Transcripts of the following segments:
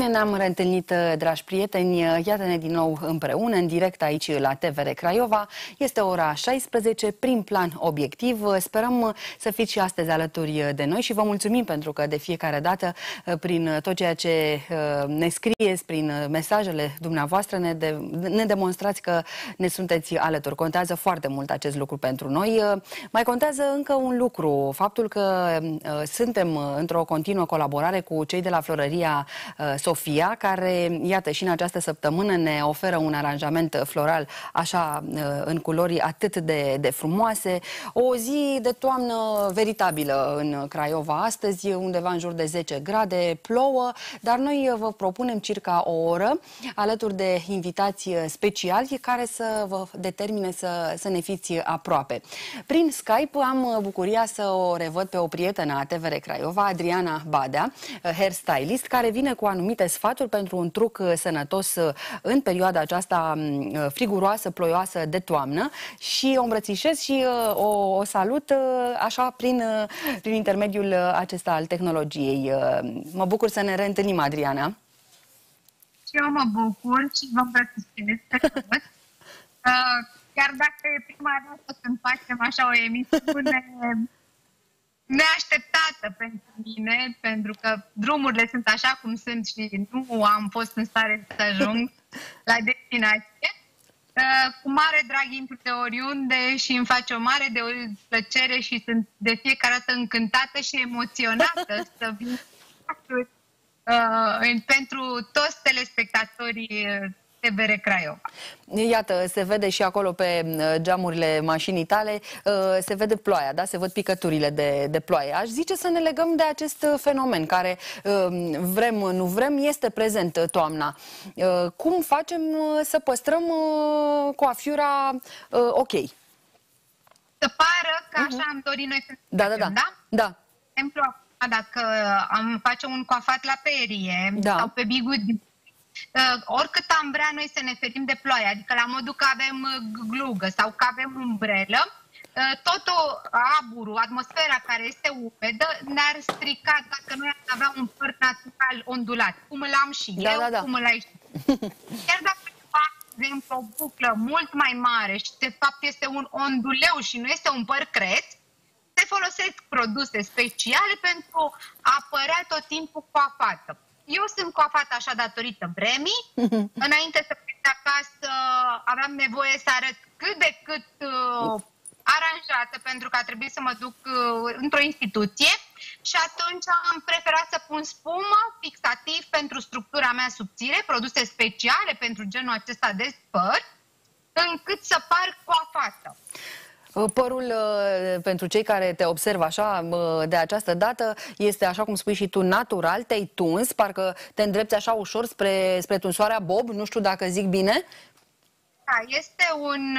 Bine ne-am reîntâlnit, dragi prieteni. Iată-ne din nou împreună, în direct aici la TVR Craiova. Este ora 16, prin plan obiectiv. Sperăm să fiți și astăzi alături de noi și vă mulțumim pentru că de fiecare dată, prin tot ceea ce ne scrieți, prin mesajele dumneavoastră, ne, de, ne demonstrați că ne sunteți alături. Contează foarte mult acest lucru pentru noi. Mai contează încă un lucru, faptul că suntem într-o continuă colaborare cu cei de la Florăria Sofia, care, iată, și în această săptămână ne oferă un aranjament floral așa în culori atât de, de frumoase. O zi de toamnă veritabilă în Craiova astăzi, undeva în jur de 10 grade, plouă, dar noi vă propunem circa o oră alături de invitați speciali care să vă determine să, să ne fiți aproape. Prin Skype am bucuria să o revăd pe o prietenă a TVR Craiova, Adriana Badea, hairstylist, care vine cu anumite anumite sfaturi pentru un truc uh, sănătos uh, în perioada aceasta mm, uh, friguroasă, ploioasă de toamnă și o îmbrățișez și o, o salut așa prin, prin intermediul acesta al tehnologiei. Mă bucur să ne reîntâlnim, Adriana. Și eu mă bucur și vă îmbrățișez Chiar dacă e prima dată când facem așa o emisiune neașteptată pentru mine, pentru că drumurile sunt așa cum sunt și nu am fost în stare să ajung la destinație. Uh, cu mare drag intru de oriunde și îmi face o mare de plăcere și sunt de fiecare dată încântată și emoționată să vin uh, pentru toți telespectatorii TVR Craiova. Iată, se vede și acolo pe uh, geamurile mașinii tale, uh, se vede ploaia, da? Se văd picăturile de, de ploaie. Aș zice să ne legăm de acest uh, fenomen care, vrem, nu vrem, este prezent toamna. Cum facem să păstrăm coafiura ok? Să pară că așa uh-huh. am dorit noi să da, da, da, da? Da. exemplu, dacă am face un coafat la perie da. sau pe bigudi uh, oricât am vrea noi să ne ferim de ploaie, adică la modul că avem uh, glugă sau că avem umbrelă, uh, totul, aburul, atmosfera care este umedă ne-ar strica dacă noi am avea un păr natural ondulat, cum îl am și da, eu, da, da. cum îl ai și Chiar dacă fac, de exemplu, o buclă mult mai mare și de fapt este un onduleu și nu este un păr creț, se folosesc produse speciale pentru a părea tot timpul coafată. Eu sunt coafată așa datorită vremii. Înainte să plec de acasă aveam nevoie să arăt cât de cât uh, aranjată pentru că a trebuit să mă duc uh, într-o instituție și atunci am preferat să pun spumă, fixativ pentru structura mea subțire, produse speciale pentru genul acesta de spăr, încât să par coafată. Uh, părul, uh, pentru cei care te observă așa uh, de această dată, este, așa cum spui și tu, natural, te-ai tuns, parcă te îndrepți așa ușor spre, spre tunsoarea bob, nu știu dacă zic bine. Da, este un...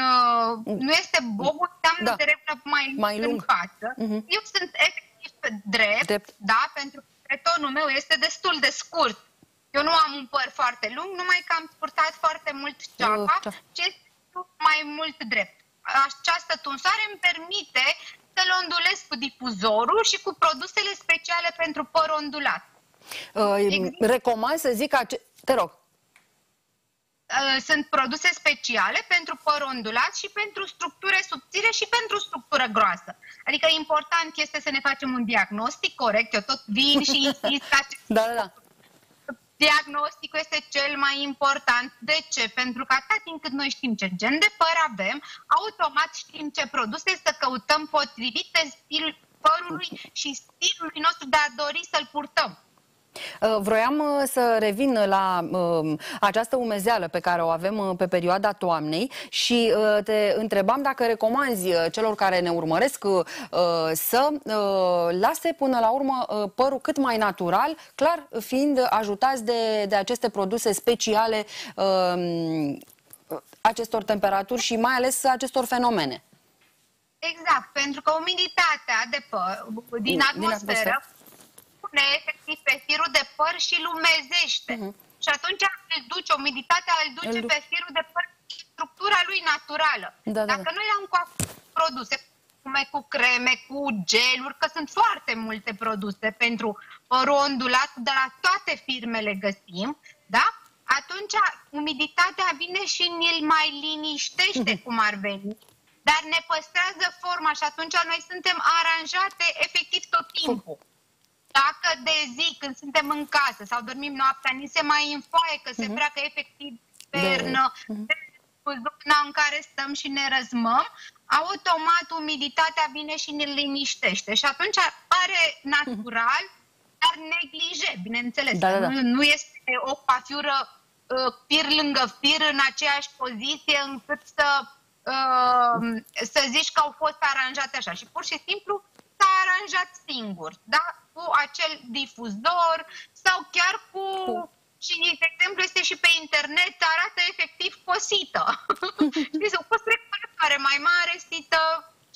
nu este bob, înseamnă da. de regulă mai, mai lung în față. Uh-huh. Eu sunt efectiv drept, drept, da, pentru că cretonul meu este destul de scurt. Eu nu am un păr foarte lung, numai că am purtat foarte mult ceapa, uh, ce este mai mult drept această tunsoare îmi permite să-l ondulez cu difuzorul și cu produsele speciale pentru păr ondulat. Uh, recomand să zic, ace- te rog. Uh, sunt produse speciale pentru păr ondulat și pentru structură subțire și pentru structură groasă. Adică important este să ne facem un diagnostic corect. Eu tot vin și insist ca da, da, da. Diagnosticul este cel mai important. De ce? Pentru că atât timp cât noi știm ce gen de păr avem, automat știm ce produse să căutăm potrivite stilul părului și stilului nostru de a dori să-l purtăm. Uh, vroiam uh, să revin la uh, această umezeală pe care o avem pe perioada toamnei și te întrebam dacă recomanzi celor care ne urmăresc să lase până la urmă părul cât mai natural, clar fiind ajutați de, de aceste produse speciale acestor temperaturi și mai ales acestor fenomene. Exact, pentru că umiditatea de păr, din atmosferă, din pune efectiv pe firul de păr și îl umezește. Uh-huh. Și atunci îl duce, umiditatea îl duce îl... pe firul de păr și structura lui naturală. Da, da, Dacă da. noi am cu produse perfume, cu creme, cu geluri, că sunt foarte multe produse pentru părul ondulat, de la toate firmele găsim, da? Atunci umiditatea vine și ne mai liniștește cum ar veni, dar ne păstrează forma și atunci noi suntem aranjate efectiv tot timpul. Dacă de zi, când suntem în casă sau dormim noaptea, ni se mai înfoaie că se vrea mhm. că efectiv pernă, de... zona în care stăm și ne răzmăm, automat umiditatea vine și ne liniștește. Și atunci pare natural, dar neglije, bineînțeles. Da, da, da. Nu, nu este o pafiură uh, fir lângă fir în aceeași poziție încât să, uh, să zici că au fost aranjate așa. Și pur și simplu s-a aranjat singur, da? Cu acel difuzor sau chiar cu... Și, de exemplu, este și pe internet, arată efectiv cosită. Știți, o fost recuperătoare mai mare, stită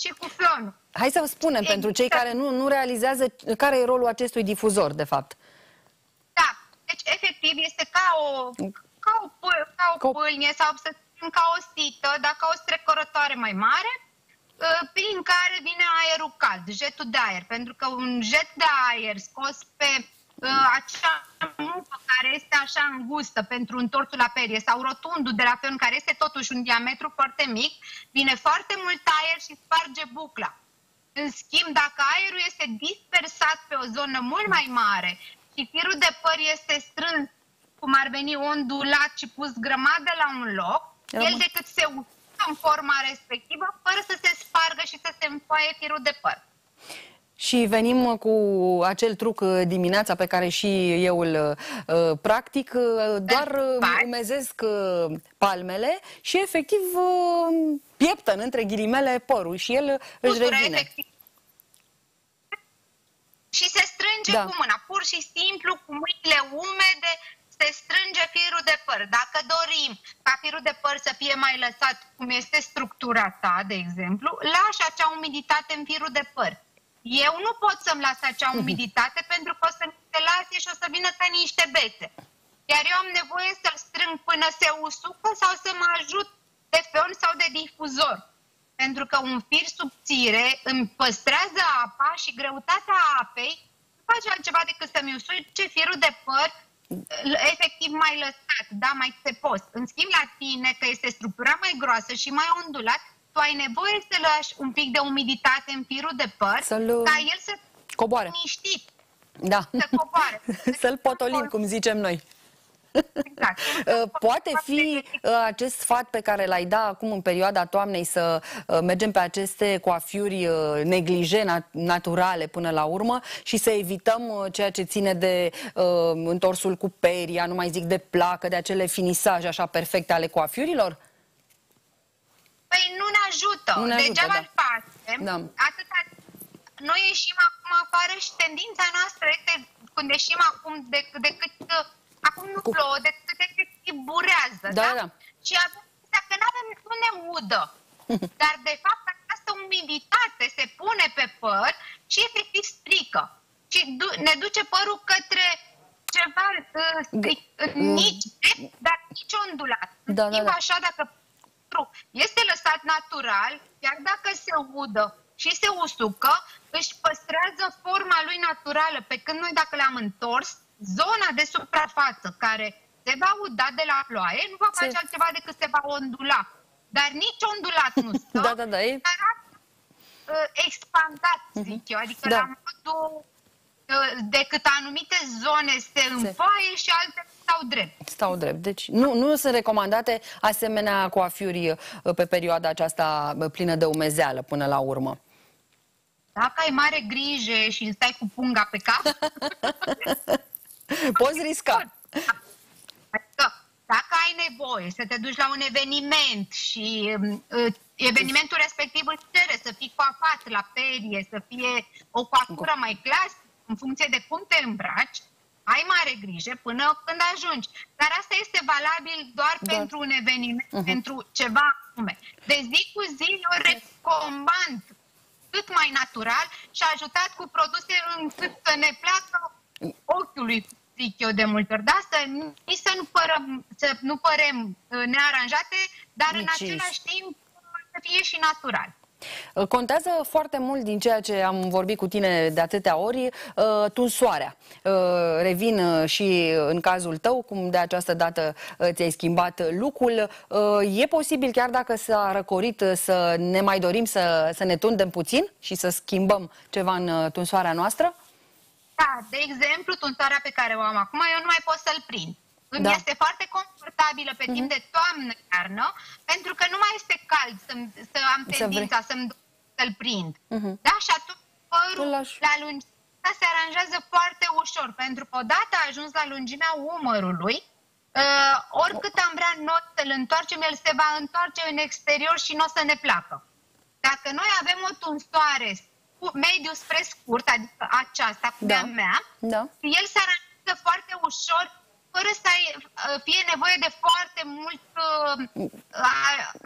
și cu flon. Hai să spunem exact. pentru cei care nu, nu realizează care e rolul acestui difuzor, de fapt. Da, deci efectiv este ca o, ca o, ca o pâlnie sau să spun ca o stită, dar ca o strecurătoare mai mare, ă, prin care vine aerul cald, jetul de aer. Pentru că un jet de aer scos pe uh, acea mufă care este așa îngustă pentru întorsul la perie sau rotundul de la fel care este totuși un diametru foarte mic, vine foarte mult aer și sparge bucla. În schimb, dacă aerul este dispersat pe o zonă mult mai mare și firul de păr este strâns, cum ar veni ondulat și pus grămadă la un loc, Rămân. el decât se uscă în forma respectivă, fără să se spargă și să se înfoaie firul de păr. Și venim cu acel truc uh, dimineața pe care și eu îl uh, practic, uh, doar uh, umezesc uh, palmele și efectiv uh, pieptăn între ghilimele părul și el își revine. Efectiv. Și se strânge da. cu mâna, pur și simplu cu mâinile umede se strânge firul de păr. Dacă dorim ca firul de păr să fie mai lăsat cum este structura ta, de exemplu, lași acea umiditate în firul de păr. Eu nu pot să-mi las acea umiditate pentru că o să mi se lase și o să vină ca niște bețe. Iar eu am nevoie să-l strâng până se usucă sau să mă ajut de feon sau de difuzor. Pentru că un fir subțire îmi păstrează apa și greutatea apei nu face altceva decât să-mi usuce firul de păr efectiv mai lăsat, da, mai țepos. În schimb, la tine, că este structura mai groasă și mai ondulat, tu ai nevoie să lași un pic de umiditate în firul de păr Să-l... ca el să coboare. Niștit. Da. Să coboare. Să-l potolim, cum zicem noi. Exact. Uh, poate fi uh, acest sfat pe care l-ai da acum în perioada toamnei să uh, mergem pe aceste coafiuri neglije, naturale până la urmă și să evităm ceea ce ține de întorsul cu peria, nu mai zic de placă, de acele finisaje așa perfecte ale coafiurilor? Păi nu ne ajută. Nu ne ajută Degeaba da. facem. Da. Atâta... Noi ieșim acum afară și tendința noastră este când ieșim acum de, decât acum nu Cu... plouă, decât de cât burează, da? da? Și atunci, dacă nu avem, nu ne udă. Dar, de fapt, această umiditate se pune pe păr și efectiv strică. Și du- ne duce părul către ceva uh, nici dar nici ondulat. Da, da, da. așa, dacă este lăsat natural, chiar dacă se udă și se usucă, își păstrează forma lui naturală, pe când noi dacă le-am întors, zona de suprafață care se va uda de la ploaie nu va face se... altceva decât se va ondula. Dar nici ondulat nu stă, da, da, da, e... dar uh, expandat, mhm. zic eu, adică da. la modul uh, decât anumite zone se înfoaie și alte stau drept. Stau drept. Deci nu, nu sunt recomandate asemenea coafiuri uh, pe perioada aceasta uh, plină de umezeală până la urmă. Dacă ai mare grijă și stai cu punga pe cap, Poți risca. Adică, dacă ai nevoie să te duci la un eveniment și uh, evenimentul respectiv îți cere să fii coafat la perie, să fie o coafură mai clasică, în funcție de cum te îmbraci, ai mare grijă până când ajungi. Dar asta este valabil doar da. pentru un eveniment, uh-huh. pentru ceva anume. De zi cu zi eu recomand cât mai natural și ajutat cu produse încât să ne placă ochiului, zic eu de multe ori, da? Să, nici să nu, părăm, să nu părem uh, nearanjate, dar Nici în același timp să fie și natural. Uh, contează foarte mult din ceea ce am vorbit cu tine de atâtea ori, uh, tunsoarea. Uh, revin și în cazul tău, cum de această dată ți-ai schimbat lucrul. E posibil, chiar dacă s-a răcorit, să ne mai dorim să, să ne tundem puțin și să schimbăm ceva în tunsoarea noastră? Da, de exemplu, tunsoarea pe care o am acum, eu nu mai pot să-l prind. Îmi da. este foarte confortabilă pe timp uh-huh. de toamnă-iarnă, pentru că nu mai este cald să, să am tendința să mi să-l prind. Uh-huh. Da? Și atunci părul la lungimea se aranjează foarte ușor, pentru că odată ajuns la lungimea umărului, uh, oricât am vrea noi să-l întoarcem, el se va întoarce în exterior și nu o să ne placă. Dacă noi avem o tunsoare mediu spre scurt, adică aceasta, cu da. mea, da. el se aranjează foarte ușor fără să ai, uh, fie nevoie de foarte mult uh,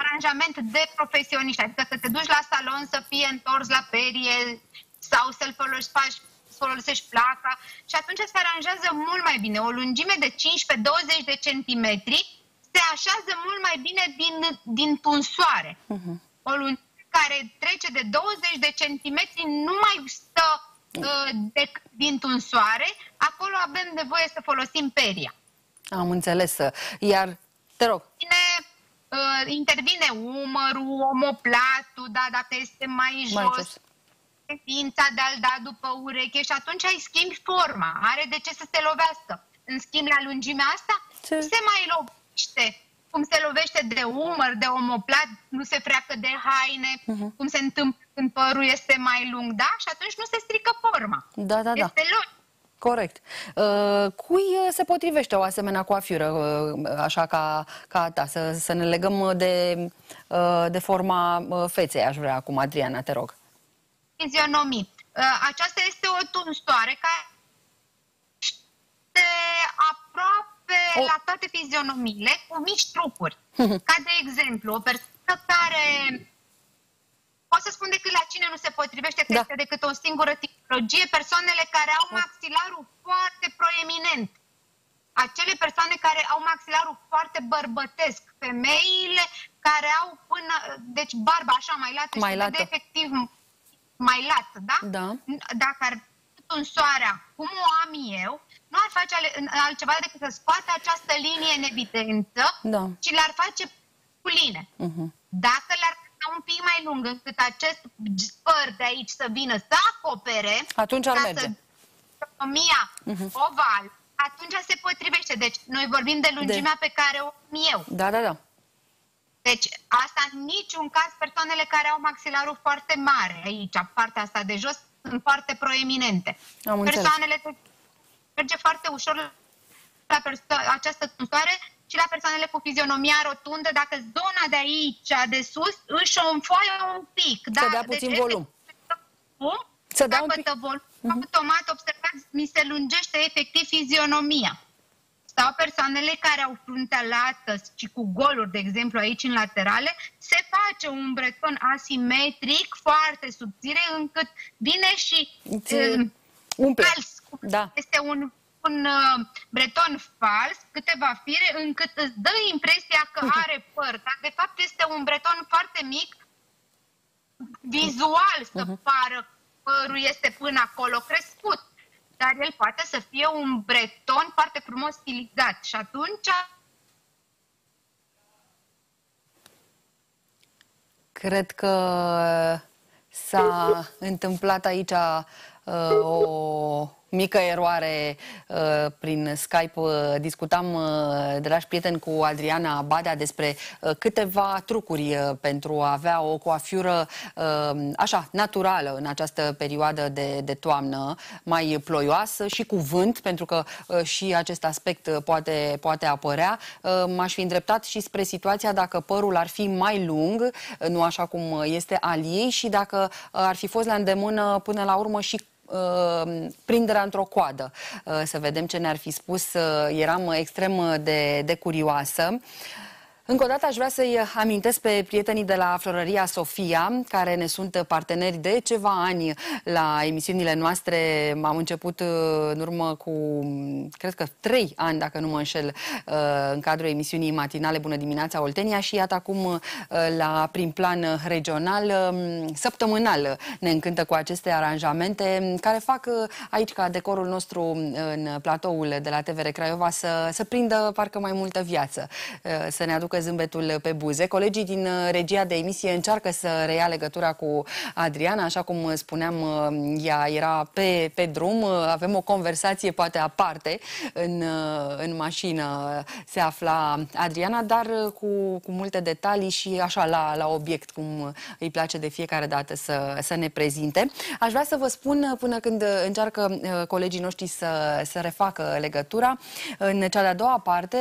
aranjament de profesioniști, adică să te duci la salon să fie întors la perie sau să-l folosești, folosești placa și atunci se aranjează mult mai bine. O lungime de 15-20 de centimetri se așează mult mai bine din, din tunsoare. Uh-huh. O lungime care trece de 20 de centimetri nu mai stă uh, de, din tunsoare, acolo avem nevoie să folosim peria. Am înțeles. Iar, te rog. Bine, uh, intervine umărul, omoplatul, da, dacă este mai, mai jos. jos. Ființa de a-l da după ureche și atunci ai schimbi forma. Are de ce să se lovească. În schimb, la lungimea asta, ce? se mai lovește. Cum se lovește de umăr, de omoplat, nu se freacă de haine, uh-huh. cum se întâmplă când părul este mai lung, da? Și atunci nu se strică forma. Da, da, da. Este logic. Corect. Uh, cui uh, se potrivește o asemenea coafură, uh, așa ca, ca a ta? Să, să ne legăm de, uh, de forma uh, feței, aș vrea acum, Adriana, te rog. Fizionomii. Uh, aceasta este o tunstoare care este aproape o... la toate fizionomiile, cu mici trupuri. ca de exemplu, o persoană care pot să spun decât la cine nu se potrivește, că da. este decât o singură tipologie, persoanele care au maxilarul foarte proeminent. Acele persoane care au maxilarul foarte bărbătesc, femeile care au până, deci barba așa mai lată mai și lată. de efectiv mai lat, da? Da. Dacă ar soarea, cum o am eu, nu ar face altceva decât să scoată această linie în evidență, da. ci l-ar face puline. Uh-huh. Dacă l-ar un pic mai lung încât acest păr de aici să vină să acopere. Atunci ar merge. Să mia uh-huh. oval, atunci se potrivește. Deci noi vorbim de lungimea de... pe care o am eu. Da, da, da. Deci asta în niciun caz persoanele care au maxilarul foarte mare aici, partea asta de jos, sunt foarte proeminente. Am Persoanele merge foarte ușor la această tuntoare și la persoanele cu fizionomia rotundă, dacă zona de aici, de sus, își o înfoaie un pic. Da? Să dea puțin deci, volum. Să dea un pic. volum. Uh-huh. Automat, observați, mi se lungește efectiv fizionomia. Sau persoanele care au fruntea lată și cu goluri, de exemplu, aici în laterale, se face un breton asimetric foarte subțire încât vine și uh, umple. Fals, da. Este un un uh, breton fals, câteva fire, încât îți dă impresia că are păr, dar de fapt este un breton foarte mic, vizual să uh-huh. pară părul este până acolo crescut, dar el poate să fie un breton foarte frumos stilizat și atunci Cred că s-a întâmplat aici uh, o mică eroare uh, prin Skype. Uh, discutam, uh, dragi prieteni, cu Adriana Badea despre uh, câteva trucuri uh, pentru a avea o coafiură uh, așa, naturală în această perioadă de, de toamnă, mai ploioasă și cu vânt, pentru că uh, și acest aspect uh, poate, poate apărea. Uh, m-aș fi îndreptat și spre situația dacă părul ar fi mai lung, uh, nu așa cum este al ei, și dacă uh, ar fi fost la îndemână până la urmă și Uh, prinderea într-o coadă. Uh, să vedem ce ne-ar fi spus. Uh, eram extrem de, de curioasă. Încă o dată aș vrea să-i amintesc pe prietenii de la Florăria Sofia, care ne sunt parteneri de ceva ani la emisiunile noastre. Am început uh, în urmă cu, cred că, trei ani, dacă nu mă înșel, uh, în cadrul emisiunii matinale Bună dimineața Oltenia și iată acum uh, la prim plan regional, um, săptămânal ne încântă cu aceste aranjamente care fac aici ca decorul nostru în platoul de la TVR Craiova să, să prindă parcă mai multă viață, să ne aducă zâmbetul pe buze. Colegii din uh, regia de emisie încearcă să reia legătura cu Adriana, așa cum spuneam, uh, ea era pe, pe drum, uh, avem o conversație poate aparte, în, în mașină se afla Adriana, dar cu, cu multe detalii și așa la, la obiect, cum îi place de fiecare dată să, să ne prezinte. Aș vrea să vă spun, până când încearcă colegii noștri să, să refacă legătura, în cea de-a doua parte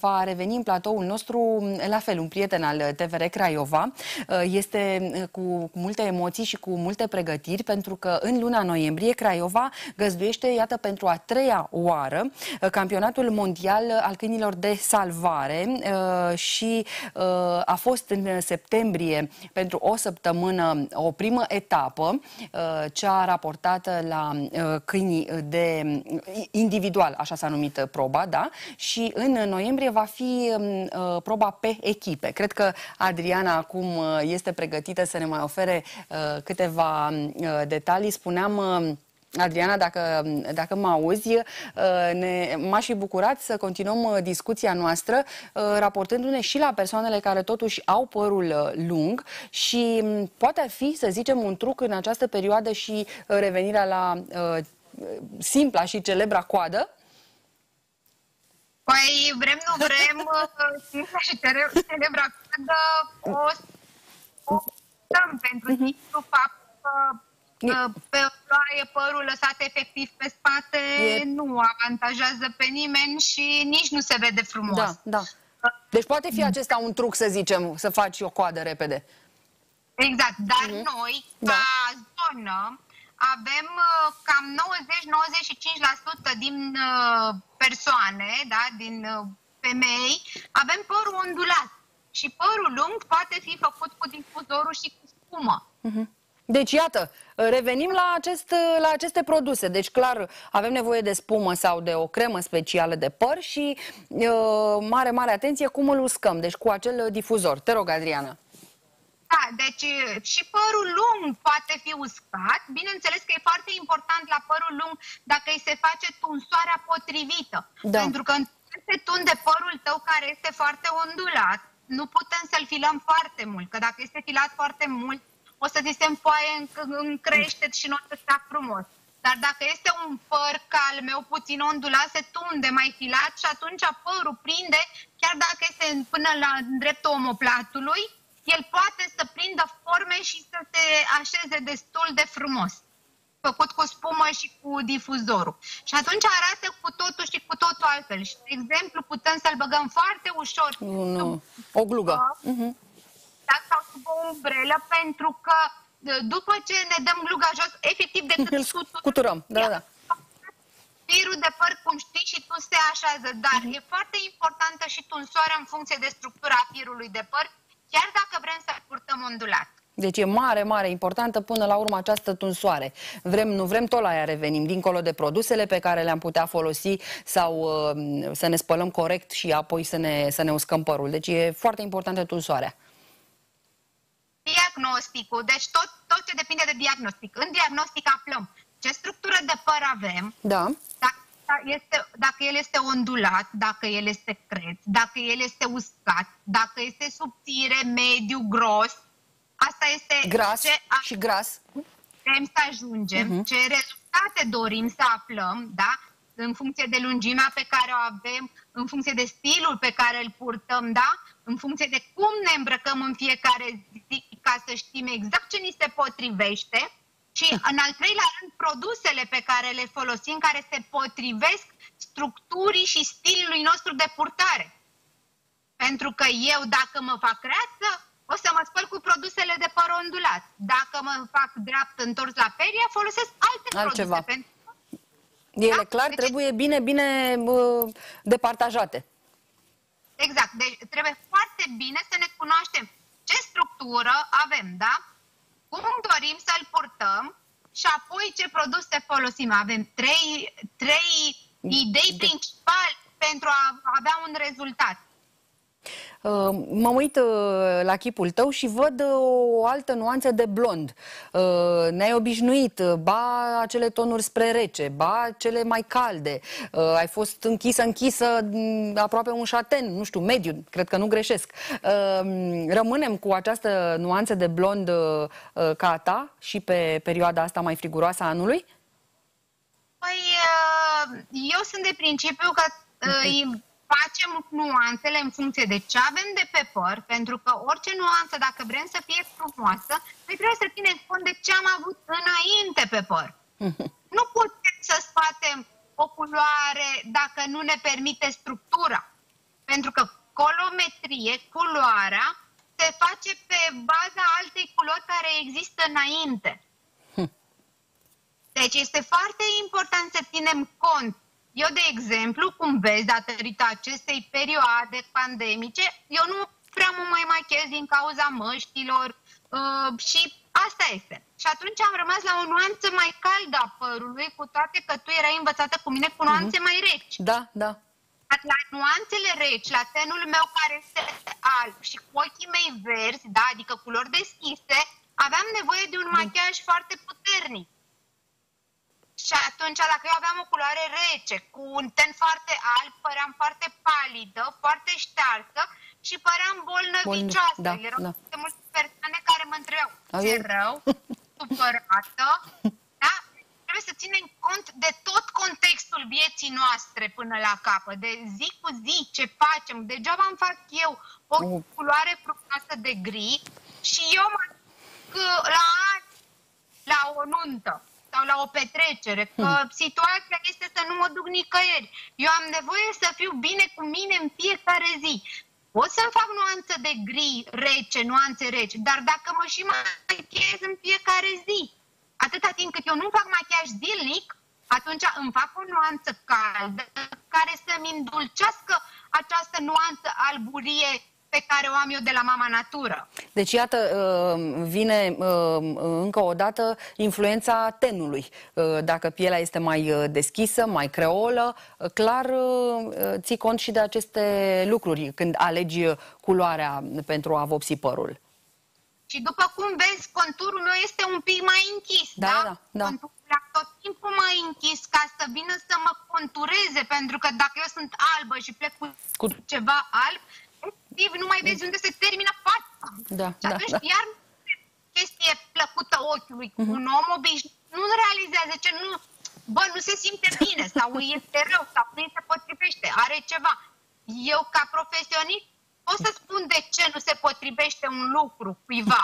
va reveni în platoul nostru la fel, un prieten al TVR Craiova. Uh, este uh, cu multe emoții și cu multe pregătiri, pentru că în luna noiembrie Craiova găzduiește, iată, pentru a treia oară, uh, campionatul mondial al câinilor de salvare și a fost în septembrie pentru o săptămână o primă etapă, cea raportată la câinii de individual, așa s-a numit proba, da? Și în noiembrie va fi um, proba pe echipe. Cred că Adriana acum uh, este pregătită să ne mai ofere uh, câteva uh, detalii. Spuneam Adriana, dacă, dacă mă auzi, m-aș fi bucurat să continuăm discuția noastră raportându-ne și la persoanele care totuși au părul lung și um, poate ar fi, să zicem, un truc în această perioadă și revenirea la simpla și celebra coadă? Păi vrem, nu vrem, Simța și celebra cadă o, o stăm pentru mhm. simplu fapt că pe ploaie părul lăsat efectiv pe spate e... nu avantajează pe nimeni și nici nu se vede frumos. Da, da. Deci poate fi acesta un truc, să zicem, să faci o coadă repede. Exact, dar uh-huh. noi, da. ca zonă, avem uh, cam 90-95% din uh, persoane, da, din uh, femei, avem părul ondulat. Și părul lung poate fi făcut cu difuzorul și cu spumă. Uh-huh. Deci, iată, revenim la, acest, la aceste produse. Deci, clar, avem nevoie de spumă sau de o cremă specială de păr și uh, mare, mare atenție cum îl uscăm. Deci, cu acel difuzor. Te rog, Adriana. Da, deci și părul lung poate fi uscat. Bineînțeles că e foarte important la părul lung dacă îi se face tunsoarea potrivită. Da. Pentru că în aceste tun de părul tău care este foarte ondulat, nu putem să-l filăm foarte mult. Că dacă este filat foarte mult, o să ți se înfoaie în, în creștet și nu o să stea frumos. Dar dacă este un păr cal meu puțin ondulat, se tunde mai filat și atunci părul prinde, chiar dacă este până la dreptul omoplatului, el poate să prindă forme și să se așeze destul de frumos făcut cu spumă și cu difuzorul. Și atunci arată cu totul și cu totul altfel. Și, de exemplu, putem să-l băgăm foarte ușor. Nu, nu. O glugă. Uh-huh. Da, sau sub o umbrelă, pentru că după ce ne dăm gluga jos, efectiv de cât Cuturăm, da, da. Firul de păr, cum știi, și tu se așează, dar uh-huh. e foarte importantă și tunsoarea în funcție de structura firului de păr, chiar dacă vrem să purtăm ondulat. Deci e mare, mare importantă până la urmă această tunsoare. Vrem, nu vrem, tot la ea revenim, dincolo de produsele pe care le-am putea folosi sau uh, să ne spălăm corect și apoi să ne, să ne uscăm părul. Deci e foarte importantă tunsoarea. Diagnosticul, deci tot, tot ce depinde de diagnostic. În diagnostic aflăm ce structură de păr avem, da. dacă este, dacă el este ondulat, dacă el este cret, dacă el este uscat, dacă este subțire, mediu, gros. Asta este gras ce și gras. Vrem să ajungem, uh-huh. ce rezultate dorim să aflăm, da? În funcție de lungimea pe care o avem, în funcție de stilul pe care îl purtăm, da? În funcție de cum ne îmbrăcăm în fiecare zi, ca să știm exact ce ni se potrivește și în al treilea rând, produsele pe care le folosim, care se potrivesc structurii și stilului nostru de purtare. Pentru că eu, dacă mă fac creață, o să mă spăl cu produsele de păr ondulat. Dacă mă fac dreaptă întors la perie, folosesc alte Altceva. produse. Pentru... Ele da? clar deci... trebuie bine, bine uh, departajate. Exact. Deci trebuie foarte bine să ne cunoaștem ce structură avem, da? Cum dorim să-l purtăm și apoi ce produse folosim. Avem trei, trei idei principale pentru a avea un rezultat. Uh, mă uit uh, la chipul tău și văd uh, o altă nuanță de blond. Ne-ai obișnuit, ba acele tonuri spre rece, ba cele mai calde. Ai fost închisă, închisă mm, aproape un șaten, nu știu, mediu, cred că nu greșesc. Rămânem cu această nuanță de blond ca a ta și pe perioada asta mai friguroasă a anului? Păi, eu sunt de principiu că okay facem nuanțele în funcție de ce avem de pe păr, pentru că orice nuanță, dacă vrem să fie frumoasă, noi trebuie să ținem cont de ce am avut înainte pe păr. nu putem să scoatem o culoare dacă nu ne permite structura. Pentru că colometrie, culoarea, se face pe baza altei culori care există înainte. Hm. Deci este foarte important să ținem cont eu, de exemplu, cum vezi, datorită acestei perioade pandemice, eu nu prea mă mai machez din cauza măștilor uh, și asta este. Și atunci am rămas la o nuanță mai caldă a părului, cu toate că tu erai învățată cu mine cu nuanțe uh-huh. mai reci. Da, da. La nuanțele reci, la tenul meu care este alb și cu ochii mei verzi, da, adică culori deschise, aveam nevoie de un da. machiaj foarte puternic. Și atunci, dacă eu aveam o culoare rece, cu un ten foarte alb, păream foarte palidă, foarte ștearsă și păream bolnăvicioasă. Da, Erau da. foarte multe persoane care mă întrebau, ce rău, supărată, da? Trebuie să ținem cont de tot contextul vieții noastre până la capăt, de zi cu zi, ce facem. Degeaba îmi fac eu o uh. culoare frumoasă de gri și eu mă la la o nuntă sau la o petrecere, că hmm. situația este să nu mă duc nicăieri. Eu am nevoie să fiu bine cu mine în fiecare zi. Pot să-mi fac nuanță de gri, rece, nuanțe reci, dar dacă mă și machiez în fiecare zi, atâta timp cât eu nu fac machiaj zilnic, atunci îmi fac o nuanță caldă care să-mi îndulcească această nuanță alburie pe care o am eu de la mama natură. Deci, iată, uh, vine uh, încă o dată influența tenului. Uh, dacă pielea este mai deschisă, mai creolă, clar ții cont și de aceste lucruri când alegi culoarea pentru a vopsi părul. Și după cum vezi, conturul meu este un pic mai închis, da? da? da, da. Conturul la tot timpul mai închis ca să vină să mă contureze, pentru că dacă eu sunt albă și plec cu, cu... ceva alb, efectiv nu mai vezi unde se termină fața. Da, și atunci da, da. iar chestie plăcută ochiului. Uh-huh. Un om obișnuit nu realizează ce nu, bă, nu se simte bine sau este rău sau nu se potrivește, are ceva. Eu ca profesionist pot să spun de ce nu se potrivește un lucru cuiva.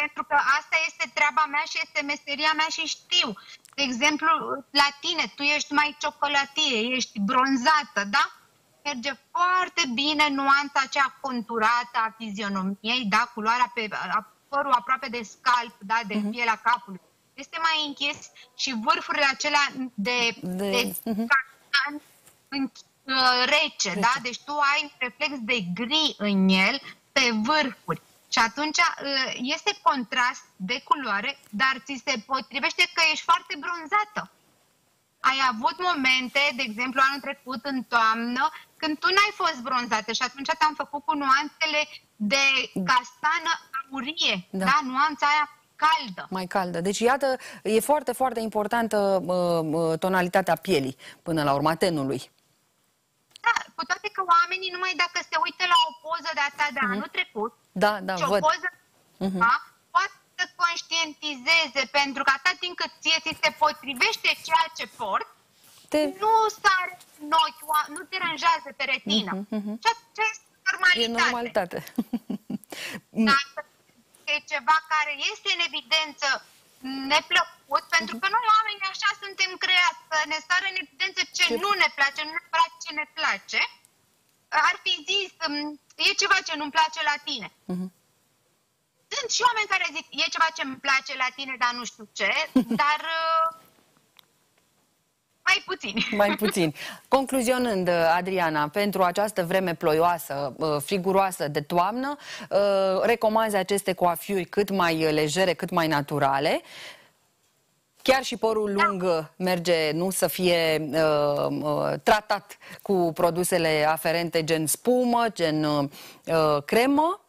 Pentru că asta este treaba mea și este meseria mea și știu. De exemplu, la tine, tu ești mai ciocolatie, ești bronzată, da? Merge foarte bine nuanța aceea conturată a fizionomiei, da, culoarea pe a, părul aproape de scalp, da, de uh-huh. pielea capului. Este mai închis și vârfurile acelea de, de, de uh-huh. în, în, uh, rece, rece, da? Deci tu ai un reflex de gri în el pe vârfuri. Și atunci uh, este contrast de culoare, dar ți se potrivește că ești foarte bronzată. Ai avut momente, de exemplu anul trecut în toamnă, când tu n-ai fost bronzată și atunci te-am făcut cu nuanțele de castană aurie, da, da? nuanța aia caldă. Mai caldă. Deci, iată, e foarte, foarte importantă uh, tonalitatea pielii, până la urma tenului. Da, cu toate că oamenii, numai dacă se uită la o poză de asta de uh-huh. anul trecut, da, da, și văd. o poză uh-huh. da, poate să conștientizeze, pentru că atât timp cât ție ți se potrivește ceea ce port, te... nu sare în ochi, nu deranjează pe retină. Uh-huh, uh-huh. Și este normalitate. E normalitate. Dacă e ceva care este în evidență neplăcut, pentru că noi oamenii așa suntem creați, să ne sară în evidență ce, ce nu ne place, nu ne place ce ne place, ar fi zis, e ceva ce nu-mi place la tine. Uh-huh. Sunt și oameni care zic, e ceva ce îmi place la tine, dar nu știu ce, dar uh, mai puțin. Mai puțin. Concluzionând, Adriana, pentru această vreme ploioasă, uh, friguroasă de toamnă, uh, recomanzi aceste coafiuri cât mai legere, cât mai naturale. Chiar și părul da. lung merge, nu să fie uh, uh, tratat cu produsele aferente gen spumă, gen uh, cremă.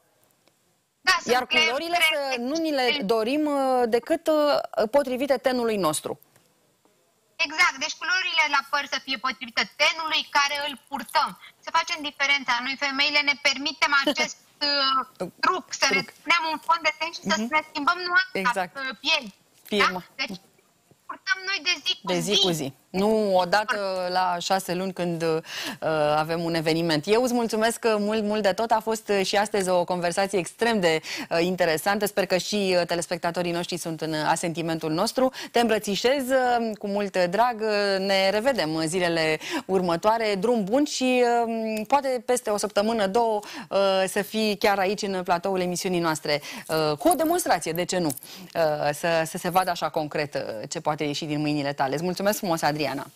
Da, Iar culorile să nu ni le dorim uh, decât uh, potrivite tenului nostru. Exact, deci culorile la păr să fie potrivite tenului care îl purtăm. Să facem diferența. Noi femeile ne permitem acest uh, truc, să truc. ne punem un fond de ten și uh -huh. să mhm. ne schimbăm nuanța exact. pielii. Da? Deci purtăm noi de zi cu de zi. zi. cu zi. Nu odată la șase luni când uh, avem un eveniment. Eu îți mulțumesc mult, mult de tot. A fost și astăzi o conversație extrem de uh, interesantă. Sper că și uh, telespectatorii noștri sunt în asentimentul nostru. Te îmbrățișez uh, cu mult drag. Ne revedem în zilele următoare. Drum bun și uh, poate peste o săptămână, două, uh, să fii chiar aici în platoul emisiunii noastre uh, cu o demonstrație, de ce nu? Uh, să, să se vadă așa concret uh, ce poate ieși din mâinile tale. Îți mulțumesc frumos, Adrian. Adriana.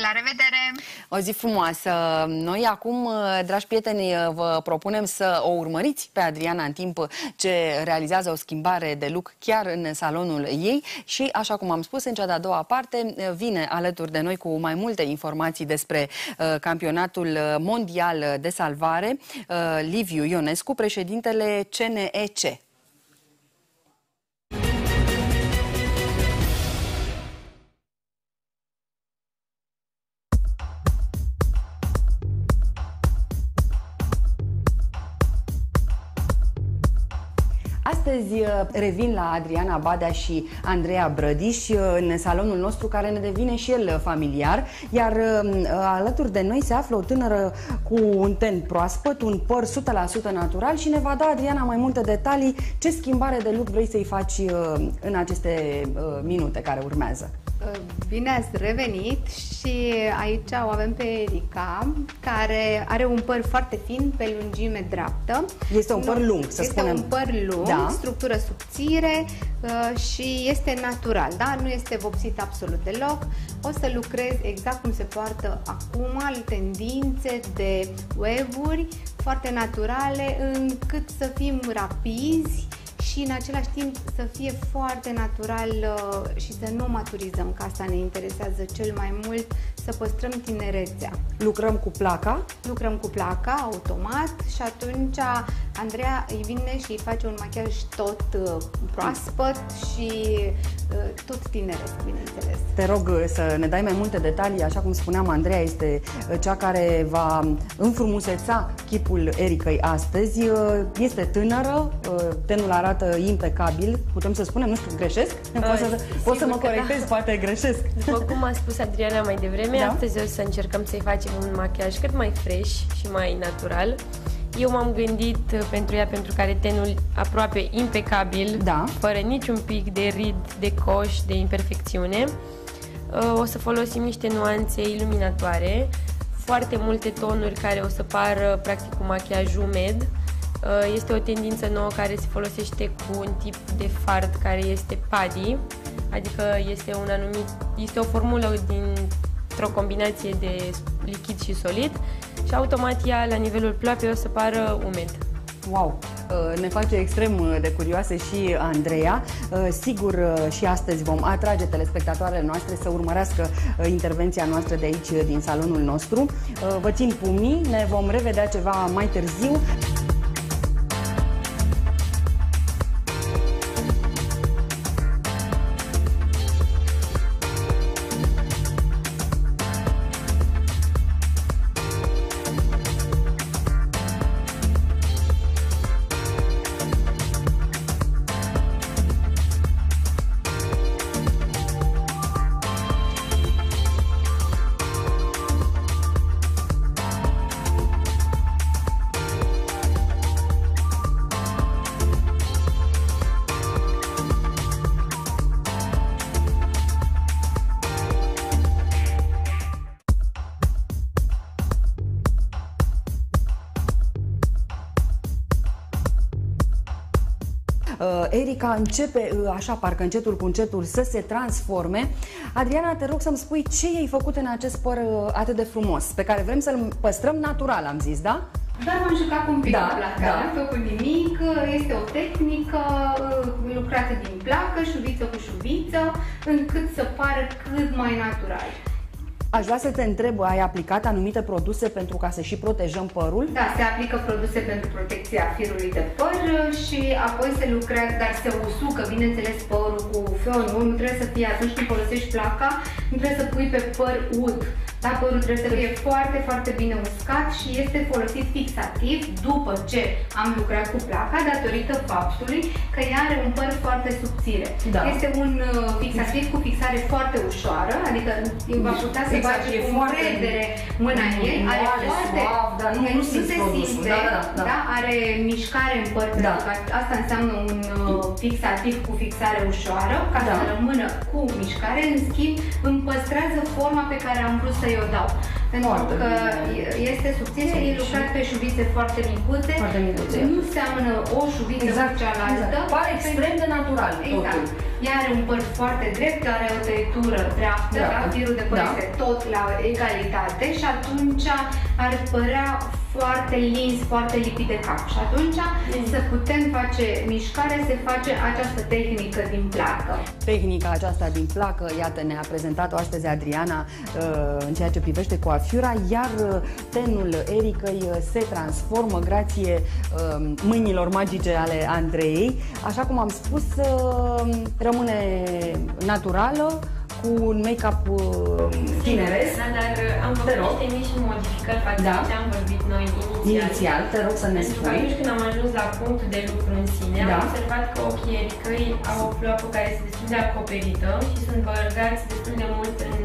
La revedere! O zi frumoasă! Noi acum, dragi prieteni, vă propunem să o urmăriți pe Adriana în timp ce realizează o schimbare de look chiar în salonul ei și, așa cum am spus, în cea de-a doua parte vine alături de noi cu mai multe informații despre uh, campionatul mondial de salvare, uh, Liviu Ionescu, președintele CNEC. Astăzi uh, revin la Adriana Badea și Andreea Brădiș uh, în salonul nostru care ne devine și el familiar, iar uh, alături de noi se află o tânără cu un ten proaspăt, un păr 100% natural și ne va da Adriana mai multe detalii ce schimbare de look vrei să-i faci în aceste minute care urmează. Bine ați revenit și aici o avem pe Erika, care are un păr foarte fin, pe lungime dreaptă. Este un păr lung, să este spunem. Este un păr lung, da. structură subțire uh, și este natural, da? Nu este vopsit absolut deloc. O să lucrez exact cum se poartă acum, tendințe de wave-uri foarte naturale, încât să fim rapizi, și în același timp să fie foarte natural uh, și să nu maturizăm, că asta ne interesează cel mai mult, să păstrăm tinerețea. Lucrăm cu placa? Lucrăm cu placa, automat și atunci Andreea îi vine și îi face un machiaj tot uh, proaspăt și uh, tot tineret, bineînțeles. Te rog să ne dai mai multe detalii, așa cum spuneam, Andreea este cea care va înfrumuseța chipul Ericăi astăzi. Este tânără, tenul arată arată impecabil, putem să spunem, nu știu, greșesc? Poți să, pot să mă corectez, da. poate greșesc. După cum a spus Adriana mai devreme, da? astăzi o să încercăm să-i facem un machiaj cât mai fresh și mai natural. Eu m-am gândit pentru ea, pentru care tenul aproape impecabil, da. fără niciun pic de rid, de coș, de imperfecțiune. Uh, o să folosim niște nuanțe iluminatoare, foarte multe tonuri care o să pară practic un machiaj umed, Uh, este o tendință nouă care se folosește cu un tip de fard care este paddy, adică este un anumit, este o formulă dintr-o combinație de lichid și solid și automat ea la nivelul ploapei o să pară umed. Wow! Uh, ne face extrem uh, de curioase și Andreea. Sigur și astăzi vom atrage telespectatoarele noastre să urmărească intervenția noastră de aici din salonul nostru. Vă țin pumnii, ne vom revedea ceva mai târziu. Erica începe așa, parcă încetul cu încetul, să se transforme. Adriana, te rog să-mi spui ce ai făcut în acest păr atât de frumos, pe care vrem să-l păstrăm natural, am zis, da? Dar m-am jucat cu un pic da, placă, da. n-am făcut nimic, este o tehnică lucrată din placă, șuviță cu șuviță, încât să pară cât mai natural. Aș vrea să te întreb, ai aplicat anumite produse pentru ca să și protejăm părul? Da, se aplică produse pentru protecția firului de păr și apoi se lucrează, dar se usucă, bineînțeles, părul cu fionul. Nu trebuie să fie atunci când folosești placa, nu trebuie să pui pe păr ud da, părul trebuie să fie foarte, foarte bine uscat și este folosit fixativ după ce am lucrat cu placa datorită faptului că ea are un păr foarte subțire. Da. Este un uh, fixativ cu fixare foarte ușoară, adică va putea să exact, face cu încredere mâna în ei, are foarte, suav, dar nu, nu, nu se simte, da, da, da. da, are mișcare în păr, da. asta înseamnă un uh, fixativ cu fixare ușoară, ca da. să rămână cu mișcare, în schimb îmi păstrează forma pe care am vrut să eu dau. Pentru foarte că bine. este subțire, e lucrat pe șuvițe foarte micuțe, foarte micuțe. nu seamănă o șuviță exact, cu cealaltă. Exact. Pare extrem de natural exact. totul. Ea are un păr foarte drept, are o tăietură dreaptă, da? firul de păr da. este tot la egalitate și atunci ar părea foarte lins, foarte lipit de cap. Și atunci mm. să putem face mișcare, se face această tehnică din placă. Tehnica aceasta din placă, iată, ne-a prezentat-o astăzi Adriana uh, în ceea ce privește coafiura, iar uh, tenul Ericăi uh, se transformă grație mâinilor magice ale Andrei. Așa cum am spus, rămâne naturală, cu un make-up tineret. Da, dar am făcut niște mici modificări față da. de ce am vorbit noi inițial. Inițial, te rog să ne Pentru spui. atunci când am ajuns la punctul de lucru în sine, da. am observat că ochii ericăi au o ploapă care este destul de acoperită și sunt bălgați destul de mult în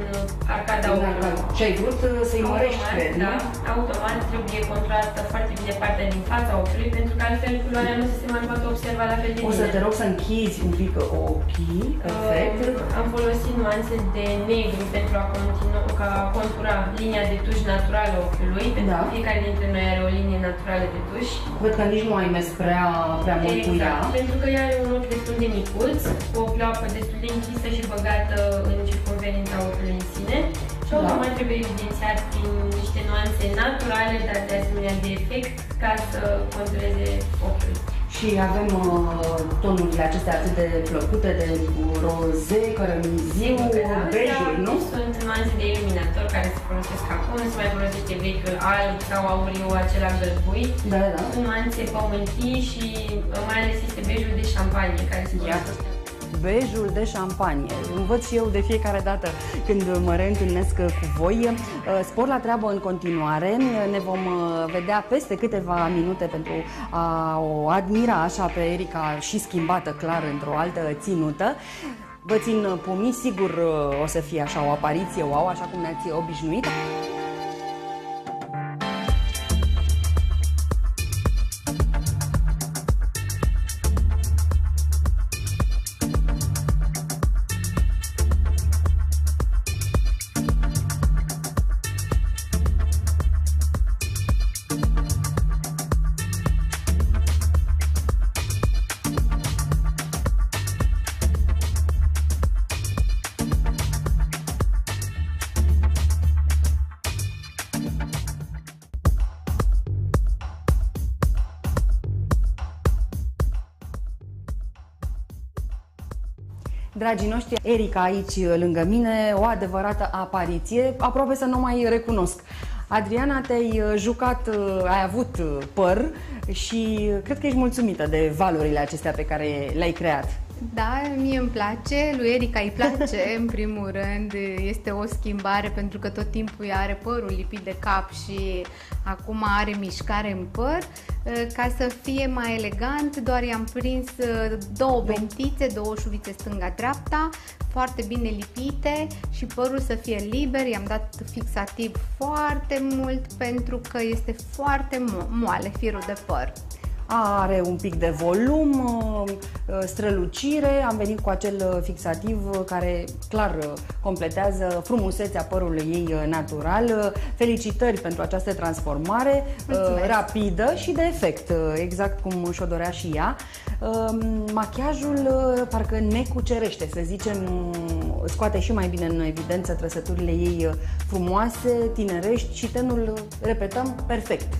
arcada ochiului. Și ai vrut uh, să-i mărești, cred, da, automat trebuie controlată foarte bine partea din fața ochiului, pentru că altfel culoarea nu se mai poate observa la fel de bine. O să te rog să închizi un pic ochii, perfect. Uh, am folosit nuanțe de negru pentru a continua, ca contura linia de tuș naturală ochiului, pentru da. că fiecare dintre noi are o linie naturală de tuș. Văd că nici nu ai mers prea, prea mult exact, cu ea. pentru că ea are un ochi destul de micuț, cu o pleoapă destul de închisă și băgată în circunferența ochiului în sine. Și da. mai trebuie evidențiat prin niște nuanțe naturale, dar de asemenea de efect, ca să contureze ochiul și avem uh, tonurile acestea atât de plăcute, de roze, cărămiziu, da, bejuri, nu? Sunt nuanțe de iluminator care se folosesc acum, se mai folosește vechiul alb sau auriu, acela gălbui. Da, da. Sunt nuanțe pământii și uh, mai ales este bejul de șampanie care se folosește bejul de șampanie. Învăț și eu de fiecare dată când mă reîntâlnesc cu voi. Uh, spor la treabă în continuare. Ne vom uh, vedea peste câteva minute pentru a o admira așa pe Erica și schimbată clar într-o altă ținută. Vă țin pumnii, sigur uh, o să fie așa o apariție wow, așa cum ne-ați obișnuit. Dragii noștri, Erica aici lângă mine, o adevărată apariție, aproape să nu mai recunosc. Adriana, te-ai uh, jucat, uh, ai avut uh, păr și cred că ești mulțumită de valorile acestea pe care le-ai creat. Da, mie îmi place, lui Erica îi place în primul rând, este o schimbare pentru că tot timpul ea are părul lipit de cap și acum are mișcare în păr. Ca să fie mai elegant, doar i-am prins două bentițe, două șuvițe stânga-dreapta, foarte bine lipite și părul să fie liber, i-am dat fixativ foarte mult pentru că este foarte mo moale firul de păr. Are un pic de volum, uh, strălucire, am venit cu acel fixativ care clar completează frumusețea părului ei natural. Felicitări pentru această transformare Mulțumesc. rapidă și de efect, exact cum și-o dorea și ea. Machiajul parcă ne cucerește, să zicem, scoate și mai bine în evidență trăsăturile ei frumoase, tinerești și tenul, repetăm, perfect.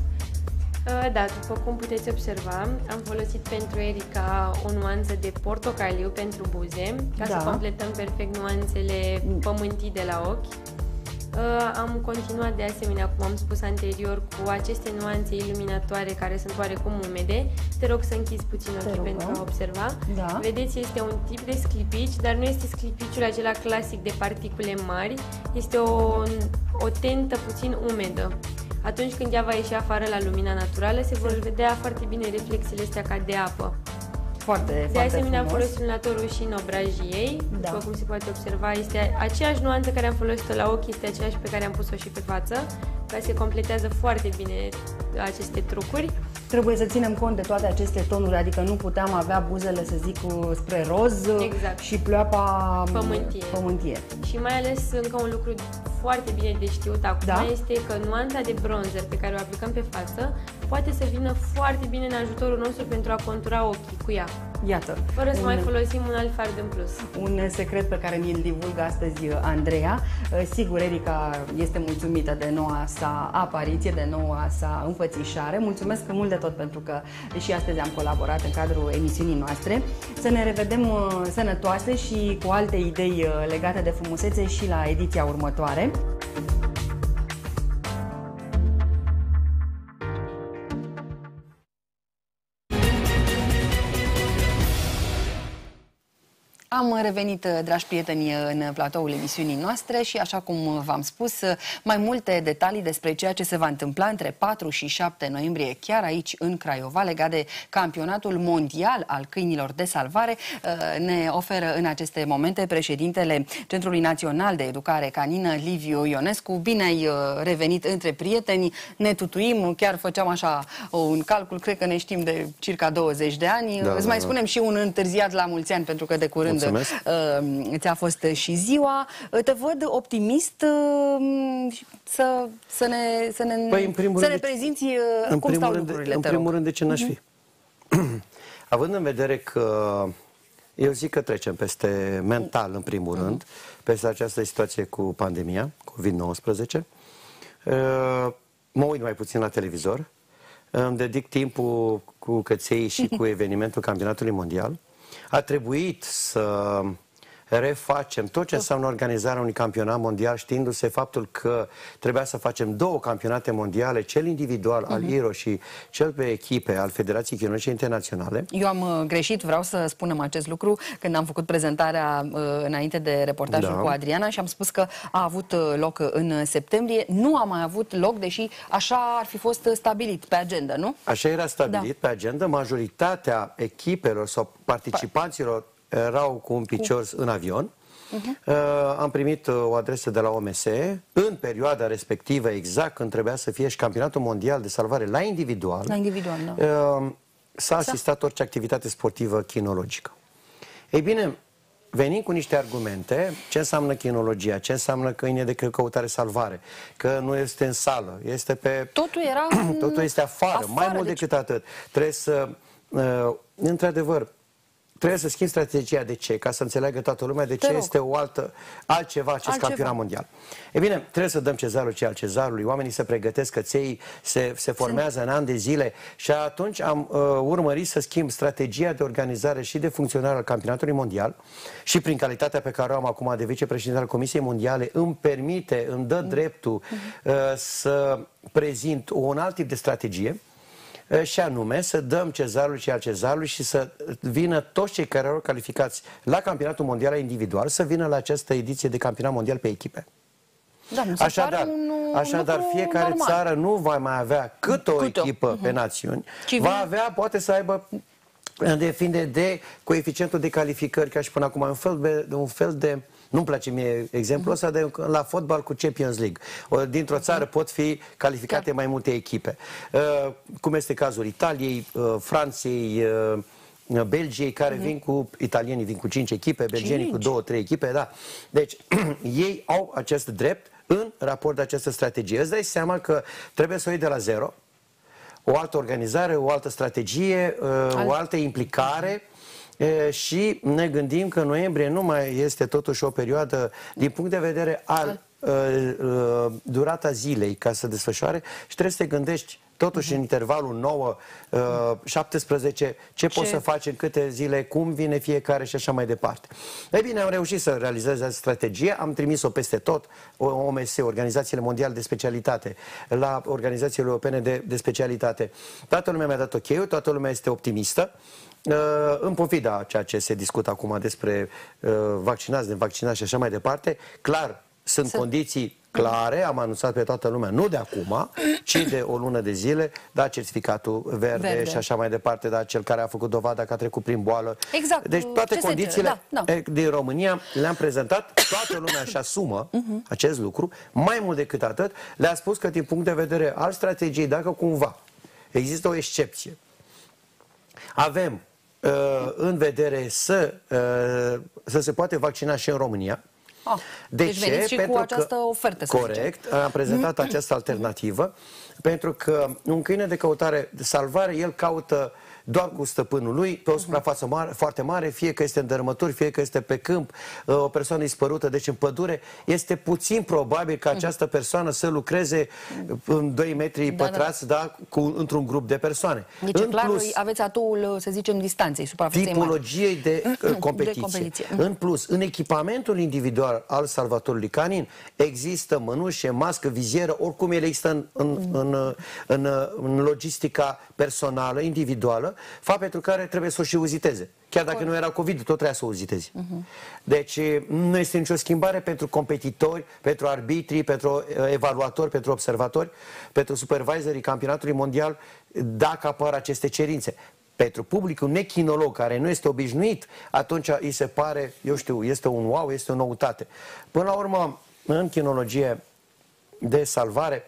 Uh, da, după cum puteți observa, am folosit pentru Erica o nuanță de portocaliu pentru buze, ca da. să completăm perfect nuanțele pământii de la ochi. Uh, am continuat de asemenea, cum am spus anterior, cu aceste nuanțe iluminatoare care sunt oarecum umede. Te rog să închizi puțin ochii pentru a observa. Da. Vedeți, este un tip de sclipici, dar nu este sclipiciul acela clasic de particule mari. Este o, o tentă puțin umedă. Atunci când ea va ieși afară la lumina naturală, se vor vedea foarte bine reflexiile astea ca de apă. Foarte, de foarte asemenea, frumos. am folosit luminatorul și în obrajii ei. Da. După cum se poate observa, este aceeași nuanță care am folosit-o la ochi, este aceeași pe care am pus-o și pe față, care se completează foarte bine aceste trucuri. Trebuie să ținem cont de toate aceste tonuri, adică nu puteam avea buzele, să zic, spre roz exact. și pleoapa pământie. pământie. Și mai ales încă un lucru foarte bine de știut acum da? este că nuanța de bronzer pe care o aplicăm pe față poate să vină foarte bine în ajutorul nostru pentru a contura ochii cu ea. Iată. Fără să un, mai folosim un alt fard în plus. Un secret pe care mi-l divulgă astăzi uh, Andreea. Uh, sigur, Erica este mulțumită de noua sa apariție, de noua sa înfățișare. Mulțumesc mult de tot pentru că și astăzi am colaborat în cadrul emisiunii noastre. Să ne revedem uh, sănătoase și cu alte idei legate de frumusețe și la ediția următoare. Am revenit, dragi prieteni, în platoul emisiunii noastre și, așa cum v-am spus, mai multe detalii despre ceea ce se va întâmpla între 4 și 7 noiembrie, chiar aici, în Craiova, legat de campionatul mondial al câinilor de salvare, ne oferă în aceste momente președintele Centrului Național de Educare Canină, Liviu Ionescu. Bine ai revenit între prieteni, ne tutuim, chiar făceam așa un calcul, cred că ne știm de circa 20 de ani. Da, Îți da, mai da. spunem și un întârziat la mulți ani, pentru că de curând Mulțumesc. Uh, ți-a fost și ziua. Uh, te văd optimist uh, să, să ne, să ne, păi, în primul să ne prezinți în cum stau rând, lucrurile. În primul rând, de ce n-aș fi? Uh-huh. Având în vedere că eu zic că trecem peste mental, în primul uh-huh. rând, peste această situație cu pandemia, COVID-19, mă uit mai puțin la televizor, îmi dedic timpul cu căței și cu evenimentul campionatului mondial a trebuit să refacem tot ce înseamnă organizarea unui campionat mondial, știindu-se faptul că trebuia să facem două campionate mondiale, cel individual uh-huh. al mhm. IRO și cel pe echipe al Federației Chinologice Internaționale. Eu am uh, greșit, vreau să spunem acest lucru, când am făcut prezentarea uh, înainte de reportajul da. cu Adriana și am spus că a avut uh, loc în septembrie. Nu a mai avut loc, deși așa ar fi fost stabilit pe agenda, nu? Așa era stabilit da. pe agenda. Majoritatea echipelor sau participanților erau cu un picior cu... în avion. Uh-huh. Uh, am primit uh, o adresă de la OMS în perioada respectivă, exact când trebuia să fie și campionatul mondial de salvare la individual. La individual, da. Uh, s-a asistat orice activitate sportivă chinologică. Ei bine, venim cu niște argumente, ce înseamnă chinologia, ce înseamnă câine de căutare salvare, că nu este în sală, este pe... Totul era... Totul este afară, afară mai mult deci... decât atât. Trebuie să, uh, într-adevăr, Trebuie să schimb strategia. De ce? Ca să înțeleagă toată lumea de ce este o altă, altceva acest altceva. campionat mondial. E bine, trebuie să dăm cezarul ce al cezarului. Oamenii se pregătesc, căței se, se formează în ani de zile și atunci am uh, urmărit să schimb strategia de organizare și de funcționare al campionatului mondial și prin calitatea pe care o am acum de vicepreședinte al Comisiei Mondiale îmi permite, îmi dă mm. dreptul uh, să prezint un alt tip de strategie și anume să dăm cezarului și al cezarului și să vină toți cei care au calificați la campionatul mondial individual să vină la această ediție de campionat mondial pe echipe. Da, așadar, un, așadar fiecare normal. țară nu va mai avea cât o cât echipă uh-huh. pe națiuni, Ci va avea, poate să aibă depinde de coeficientul de calificări, ca și până acum, un fel de, un fel de Nu-mi place mie exemplul ăsta de la fotbal cu Champions League. Dintr-o țară pot fi calificate Chiar. mai multe echipe. Uh, cum este cazul Italiei, uh, Franței, uh, Belgiei, care uh-huh. vin cu, italienii vin cu 5 echipe, belgienii cu 2-3 echipe, da. Deci, ei au acest drept în raport de această strategie. Îți dai seama că trebuie să o iei de la zero, o altă organizare, o altă strategie, o altă implicare și ne gândim că noiembrie nu mai este totuși o perioadă din punct de vedere al durata zilei ca să desfășoare și trebuie să te gândești totuși în intervalul 9, 17, ce, ce poți să faci în câte zile, cum vine fiecare și așa mai departe. Ei bine, am reușit să realizez această strategie, am trimis-o peste tot, OMS, Organizațiile Mondiale de Specialitate, la organizațiile europene de, de specialitate. Toată lumea mi-a dat ok toată lumea este optimistă. Uh, în pofida ceea ce se discută acum despre uh, vaccinați, nevaccinați și așa mai departe, clar, sunt Să... condiții clare, am anunțat pe toată lumea, nu de acum, ci de o lună de zile, da, certificatul verde, verde. și așa mai departe, da, cel care a făcut dovada că a trecut prin boală. Exact. Deci toate condițiile da, da. din România le-am prezentat, toată lumea își asumă uh-huh. acest lucru, mai mult decât atât, le-a spus că din punct de vedere al strategiei, dacă cumva există o excepție, avem uh, în vedere să, uh, să se poate vaccina și în România, Ah, de deci ce? Și pentru cu această că, ofertă, să Corect, zicem. am prezentat această alternativă, pentru că un câine de căutare, de salvare, el caută uh, doar cu stăpânul lui, pe o mhm. suprafață mare, foarte mare, fie că este în dărâmături, fie că este pe câmp, uh, o persoană dispărută, deci în pădure, este puțin probabil ca mhm. această persoană să lucreze în 2 metri da, pătrați, da. da cu, într-un grup de persoane. Deci, în clar, plus, aveți atul, să zicem, distanței, suprafeței Tipologiei de, uh, competiție. de competiție. În plus, în echipamentul individual al salvatorului canin există mănușe, mască, vizieră, oricum ele există în, în, mm. în, în, în logistica personală, individuală, fapt pentru care trebuie să o și uziteze. Chiar dacă nu era COVID, tot trebuia să o uzitezi. Uh-huh. Deci nu este nicio schimbare pentru competitori, pentru arbitrii, pentru evaluatori, pentru observatori, pentru supervisorii campionatului mondial, dacă apar aceste cerințe. Pentru publicul nechinolog care nu este obișnuit, atunci îi se pare, eu știu, este un wow, este o noutate. Până la urmă, în chinologie de salvare,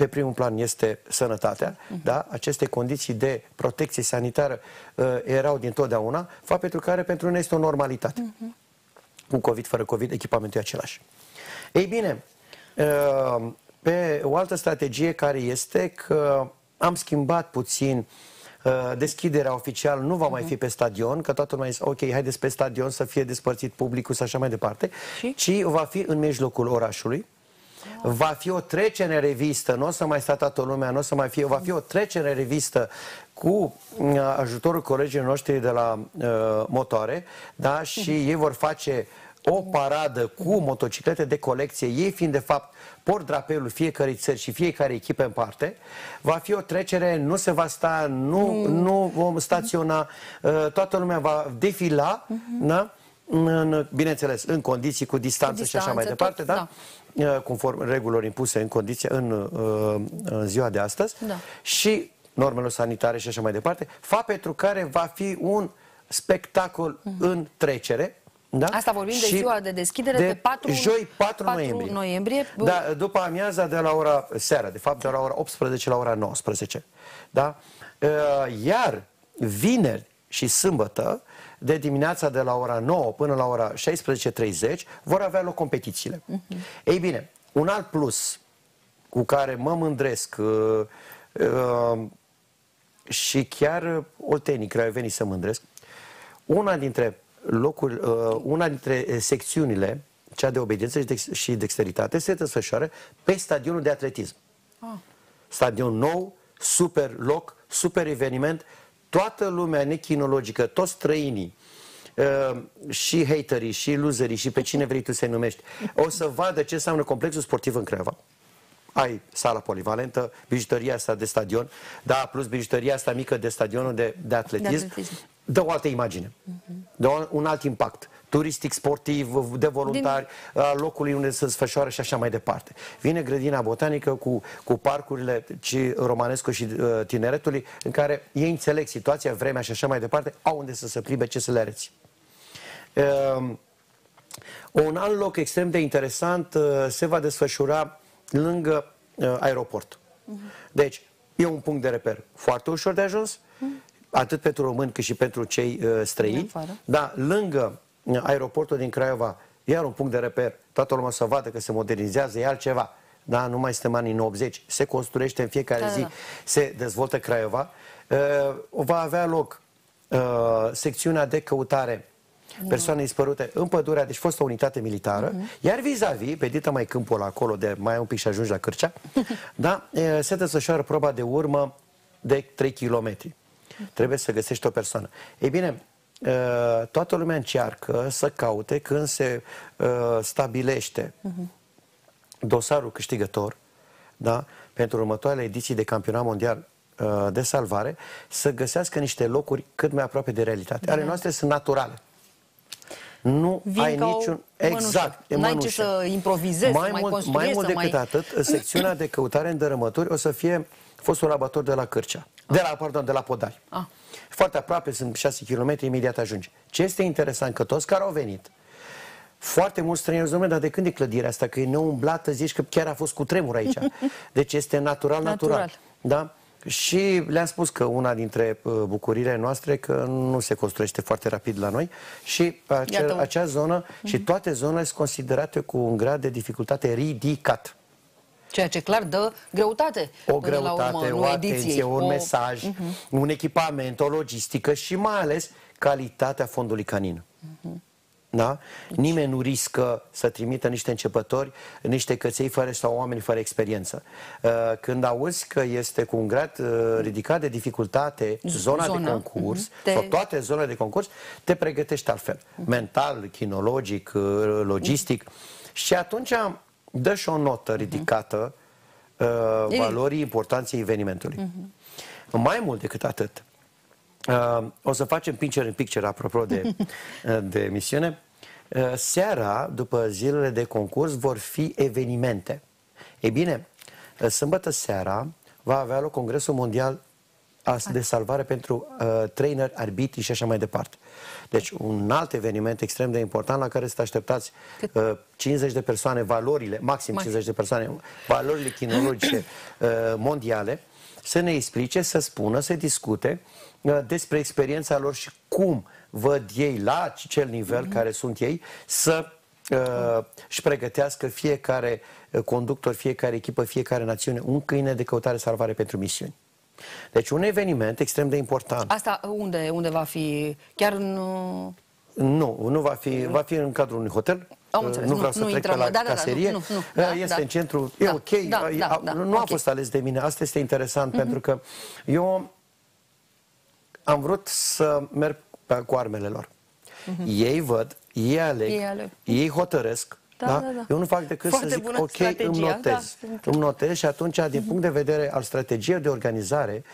pe primul plan este sănătatea, uh-huh. da? aceste condiții de protecție sanitară uh, erau dintotdeauna, fapt pentru care pentru noi este o normalitate. Uh-huh. Cu COVID, fără COVID, echipamentul e același. Ei bine, uh, pe o altă strategie care este că am schimbat puțin uh, deschiderea oficială nu va mai fi pe stadion, că toată lumea zice, ok, haideți pe stadion să fie despărțit publicul și așa mai departe, și? ci va fi în mijlocul orașului, Va fi o trecere în revistă, nu o să mai sta toată lumea, nu o să mai fie, va fi o trecere în revistă cu uh, ajutorul colegii noștri de la uh, motoare, da? și ei vor face o paradă cu motociclete de colecție, ei fiind de fapt port drapelul fiecare țări și fiecare echipă în parte, va fi o trecere, nu se va sta, nu, mm. nu vom staționa, uh, toată lumea va defila, mm-hmm. da? În, bineînțeles, în condiții cu distanță, cu distanță și așa mai departe, da? da? Uh, conform regulilor impuse în condiție în, uh, în ziua de astăzi da. și normelor sanitare și așa mai departe, fapt pentru care va fi un spectacol uh-huh. în trecere, da? Asta vorbim și de ziua de deschidere de pe 4, joi 4, 4 noiembrie. noiembrie. Da, după amiaza de la ora seara, de fapt de la ora 18 la ora 19. Da? Uh, iar vineri și sâmbătă de dimineața de la ora 9 până la ora 16.30 vor avea loc competițiile. Uh-huh. Ei bine, un alt plus cu care mă mândresc uh, uh, și chiar oltenii venit să mândresc, una dintre locuri, uh, una dintre secțiunile, cea de obediență și dexteritate, se desfășoară pe stadionul de atletism. Ah. Stadion nou, super loc, super eveniment, toată lumea nechinologică, toți străinii, uh, și haterii, și loserii, și pe cine vrei tu să-i numești, o să vadă ce înseamnă complexul sportiv în Craiova. Ai sala polivalentă, bijuteria asta de stadion, da, plus bijuteria asta mică de stadionul de, de atletism, de atletism. dă o altă imagine, uh-huh. dă un alt impact turistic, sportiv, de voluntari, Din... a locului unde se desfășoară și așa mai departe. Vine grădina botanică cu, cu parcurile ci, romanescu și uh, tineretului, în care ei înțeleg situația, vremea și așa mai departe, au unde să se plimbe, ce să le arăți. Uh, Un alt loc extrem de interesant uh, se va desfășura lângă uh, aeroport. Uh-huh. Deci, e un punct de reper foarte ușor de ajuns, uh-huh. atât pentru români cât și pentru cei uh, străini. Dar lângă uh, aeroportul din Craiova, iar un punct de reper, toată lumea să vadă că se modernizează, e altceva. Da, nu mai suntem anii 90, se construiește în fiecare da, zi, da. da. se dezvoltă Craiova. Uh, va avea loc uh, secțiunea de căutare persoane dispărute în pădurea, deci fost o unitate militară, uh-huh. iar vis-a-vis, pe dită mai câmpul acolo, de mai un pic și ajungi la Cârcea, da, se desfășoară proba de urmă de 3 km. Uh-huh. Trebuie să găsești o persoană. Ei bine, toată lumea încearcă să caute când se stabilește uh-huh. dosarul câștigător, da, pentru următoarele ediții de campionat mondial de salvare, să găsească niște locuri cât mai aproape de realitate. Ale noastre sunt naturale nu Vin ai niciun... Exact, e N-ai ce să improvizezi, mai, mai mult, mai mult decât mai... atât, secțiunea de căutare în dărâmături o să fie fostul abator de la Cârcea. Ah. De la, pardon, de la Podari. Ah. Foarte aproape, sunt 6 km, imediat ajungi. Ce este interesant, că toți care au venit, foarte mulți străini zic, dar de când e clădirea asta? Că e neumblată, zici că chiar a fost cu tremur aici. Deci este natural, natural. natural. Da? Și le-am spus că una dintre uh, bucuriile noastre că nu se construiește foarte rapid la noi și acea, acea zonă mm-hmm. și toate zonele sunt considerate cu un grad de dificultate ridicat. Ceea ce clar dă greutate. O greutate, urmă, o atenție, un o... mesaj, uh-huh. un echipament, o logistică și mai ales calitatea fondului canin. Uh-huh. Da? Nimeni nu riscă să trimită niște începători, niște căței fără sau oameni fără experiență. Uh, când auzi că este cu un grad uh, ridicat de dificultate zona, zona. de concurs, uh-huh. te... sau toate zonele de concurs, te pregătești altfel. Uh-huh. Mental, chinologic, uh, logistic. Uh-huh. Și atunci dă și o notă ridicată uh, valorii importanței evenimentului. Uh-huh. Mai mult decât atât, Uh, o să facem picture în picture, apropo de, de emisiune. Uh, seara, după zilele de concurs, vor fi evenimente. Ei bine, uh, sâmbătă seara va avea loc Congresul Mondial de salvare pentru uh, trainer, arbitri și așa mai departe. Deci un alt eveniment extrem de important la care să așteptați uh, 50 de persoane, valorile, maxim 50 de persoane, valorile chinologice uh, mondiale, să ne explice, să spună, să discute uh, despre experiența lor și cum văd ei la acel nivel mm-hmm. care sunt ei să uh, își pregătească fiecare uh, conductor, fiecare echipă, fiecare națiune un câine de căutare salvare pentru misiuni. Deci un eveniment extrem de important. Asta unde, unde va fi? Chiar în... Nu, nu va fi, va fi în cadrul unui hotel. Am înțeles, nu, nu vreau să trec pe la da, caserie. Da, da, nu, nu, da, este da. în centru, e da, ok, da, da, da, nu okay. a fost ales de mine, asta este interesant, mm-hmm. pentru că eu am vrut să merg cu armele lor. Mm-hmm. Ei văd, ei aleg, ei, aleg. ei hotărăsc, da, da? Da, da. Eu nu fac decât Foarte să zic, ok, strategia. îmi notez. Da, îmi notez și atunci, din mm-hmm. punct de vedere al strategiei de organizare,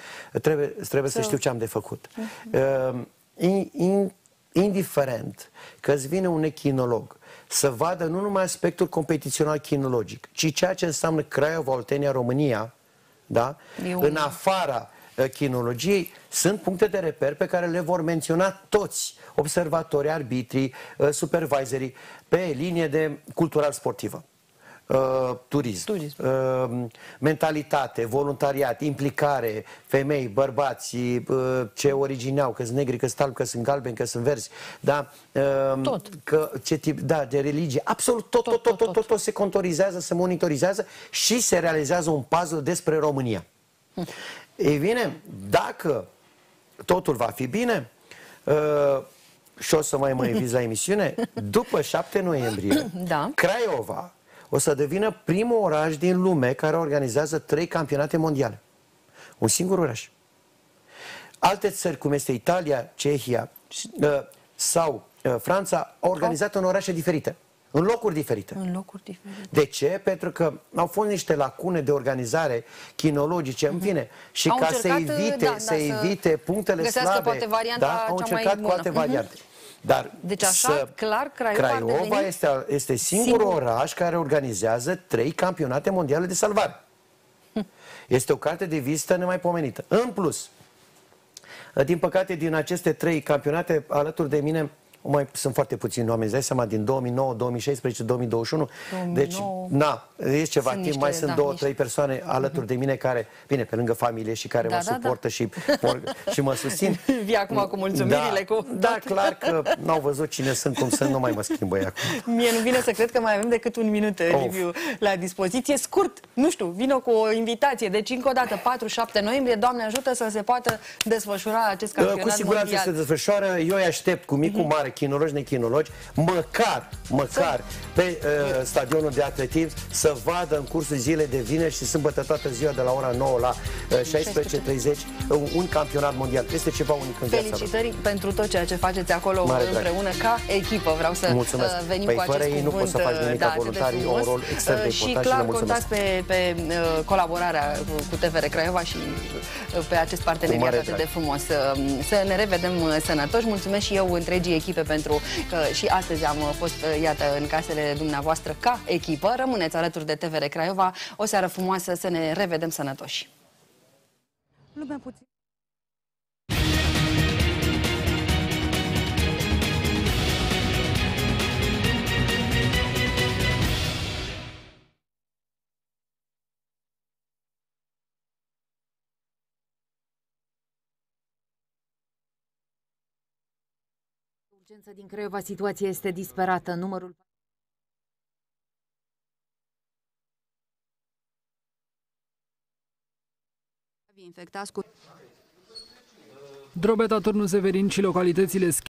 trebuie, trebuie so. să știu ce am de făcut. Mm-hmm. Uh, in, in, indiferent că îți vine un echinolog să vadă nu numai aspectul competițional chinologic, ci ceea ce înseamnă Craiova, Oltenia, România, da? în afara uh, chinologiei, sunt puncte de reper pe care le vor menționa toți observatorii, arbitrii, uh, supervisorii pe linie de cultural sportivă. Uh, turism, turism. Uh, mentalitate, voluntariat, implicare, femei, bărbați, uh, ce origineau, că sunt negri, că sunt albi, că sunt galbeni, că sunt verzi, da? Uh, tot. Că, ce tip, da, de religie, absolut tot, tot, tot, tot, tot, tot, tot se contorizează, se monitorizează și se realizează un puzzle despre România. Hm. Ei bine, dacă totul va fi bine, uh, și o să mai mă inviți la emisiune, după 7 noiembrie, da. Craiova o să devină primul oraș din lume care organizează trei campionate mondiale. Un singur oraș. Alte țări, cum este Italia, Cehia uh, sau uh, Franța, au organizat în orașe diferite. În locuri diferite. În locuri diferite. De ce? Pentru că au fost niște lacune de organizare chinologice, în fine. Și au ca să evite, da, să da, evite punctele slabe, poate varianta da, au încercat cu alte variante. Uh-huh. Dar deci așa, să... clar, Craiova, Craiova este, este singurul singur. oraș care organizează trei campionate mondiale de salvare. Este o carte de vizită nemaipomenită. În plus, din păcate, din aceste trei campionate, alături de mine, mai sunt foarte puțini oameni, dai seama, din 2009, 2016, 2021. 2009. Deci, na, e ceva sunt timp, niște, mai sunt da, două, niște... trei persoane alături de mine care, bine, pe lângă familie și care da, mă da, suportă da. Și, or, și mă susțin. Vii acum cu mulțumirile. Da, cu... da clar că n-au văzut cine sunt, cum sunt, nu mai mă schimbă acum. Mie nu vine să cred că mai avem decât un minut, of. Liviu, la dispoziție. Scurt, nu știu, vină cu o invitație. Deci, încă o dată, 4-7 noiembrie, Doamne ajută să se poată desfășura acest campionat Cu siguranță mondial. se desfășoară. Eu îi aștept cu mic, cu mhm. mare, chinologi, nechinologi, măcar, măcar pe uh, stadionul de atletism să vadă în cursul zilei de vineri și sâmbătă toată ziua de la ora 9 la uh, 16.30 un, un campionat mondial. Este ceva unic în viața Felicitări pentru tot ceea ce faceți acolo Mare împreună drag. ca echipă. Vreau să Mulțumesc. Uh, venim păi cu acest ei cuvânt. nu poți să faci nimic, da, voluntarii au un rol extrem de important și clar și contați pe, pe uh, colaborarea cu TVR Craiova și uh, pe acest parteneriat atât drag. de frumos. Uh, să ne revedem uh, sănătoși. Mulțumesc și eu întregii echipe pentru că și astăzi am fost, iată, în casele dumneavoastră ca echipă. Rămâneți alături de TVR Craiova. O seară frumoasă, să ne revedem sănătoși. Lumea puțin. Urgență din Craiova, situația este disperată. Numărul infectați cu... Drobeta, Turnul Severin și localitățile